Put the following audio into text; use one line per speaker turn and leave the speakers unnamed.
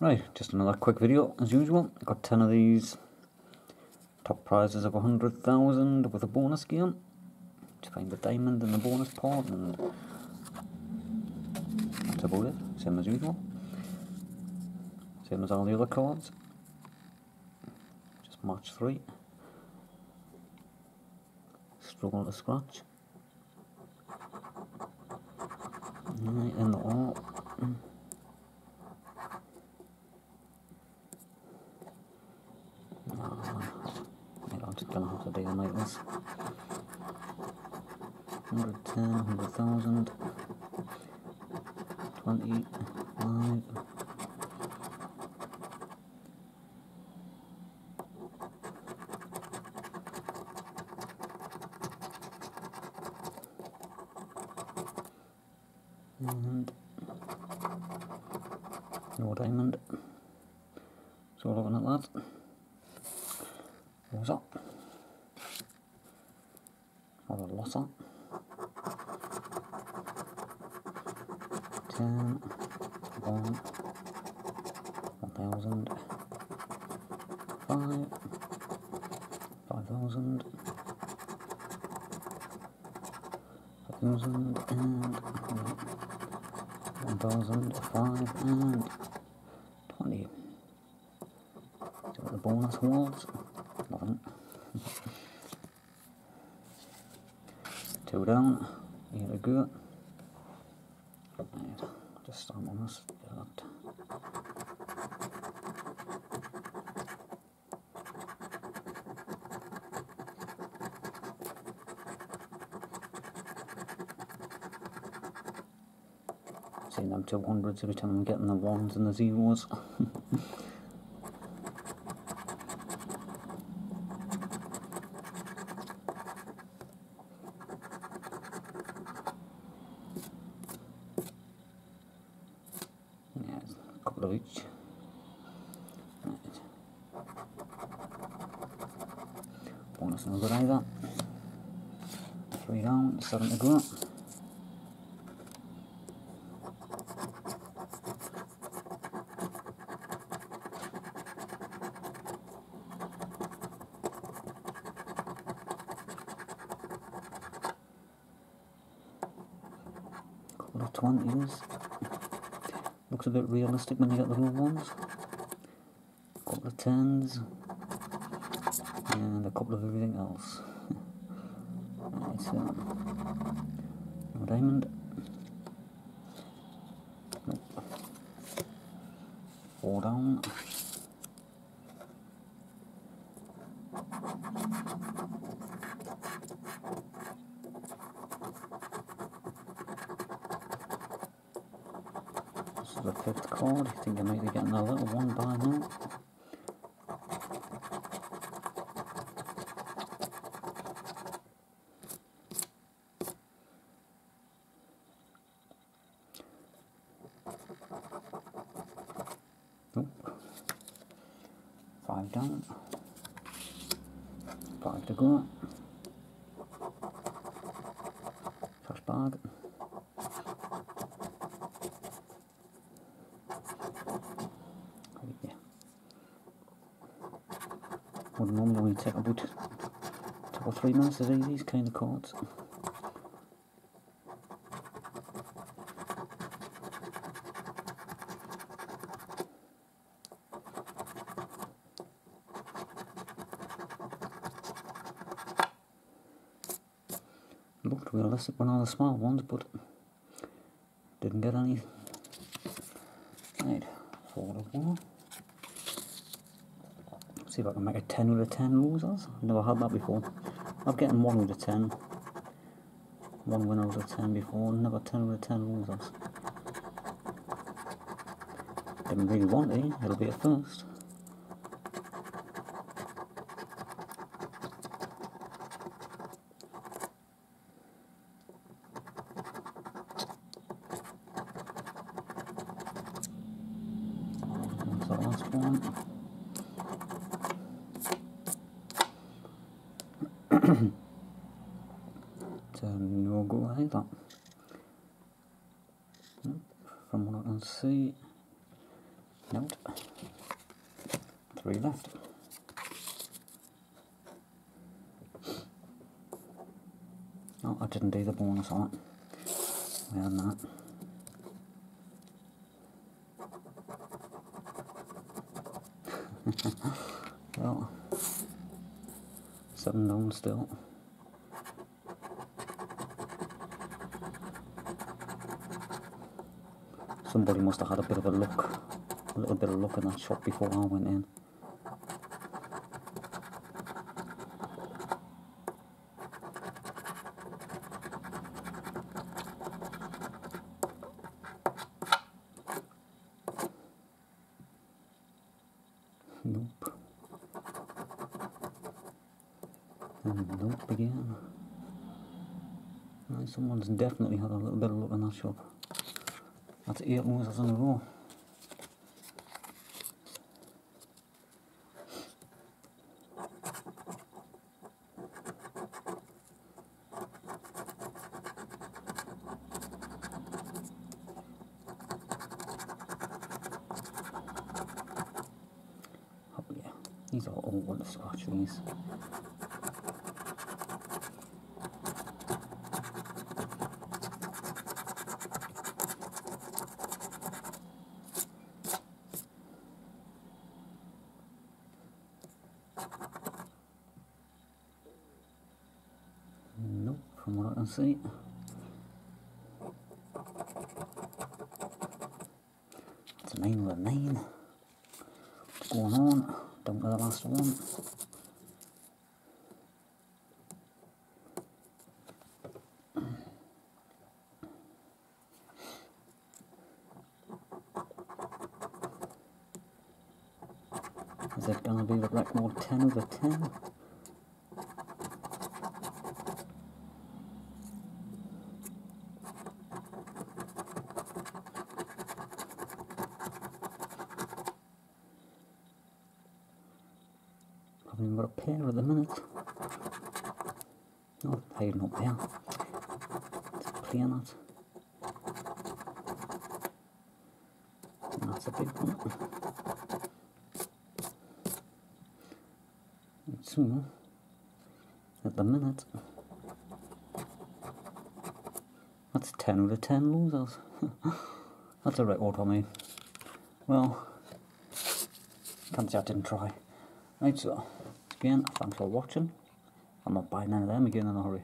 Right, just another quick video as usual. Got 10 of these top prizes of 100,000 with a bonus game. To find the diamond in the bonus part and that's about it. Same as usual. Same as all the other cards. Just match 3. Struggle to scratch. Right, in the all. I'm just them like this. 110, 100,000, 20, 5. And no diamond. So looking at that. What's up? Or a loss up. Ten, one, one thousand, five, five thousand, a thousand, and one thousand, five, and twenty. See what the bonus was. Nothing. Two down. Here we go. Right, just start on this. Seeing them 200s every time I'm getting the ones and the zeros. Right. Bonus. Three down. Couple of twenties. Looks a bit realistic when you get the little ones. A couple of tens. And a couple of everything else. right, so. No diamond. Nope. Four down. Is the fifth card. I think I might be getting a little one by now. Nope. Five down. Five to go. Cash bag. Oh, yeah. Would normally take about two or three minutes to do these kind of cards. Looked realistic when all the small ones, but didn't get any. Right, four to one. See if I can make a 10 with a 10 losers. I've never had that before. I'm getting 1 with a 10. 1 winner with a 10 before, never 10 with a 10 losers. Didn't really want it, it'll be a first. That's the last one. no go either. Nope, From what I can see. Note. Three left. Oh, I didn't do the bonus on it. We had that. well, down still. Somebody must have had a bit of a look, a little bit of luck in that shop before I went in. Nope. And nope again. Right, someone's definitely had a little bit of luck in that shop. That's eight losers in a row. These are all one of scotch these. Nope, from what I can see. It's nine with nine. What's going on? Don't know the last one. Is it gonna be the record 10 over 10? Haven't even got a pair at the minute. Oh, hiding not there. It's that. And that's a big one. So, at the minute, that's 10 out of 10 losers. that's a record for me. Well, can't say I didn't try. Right, so, again, thanks for watching. I'm not buying any of them again in a hurry.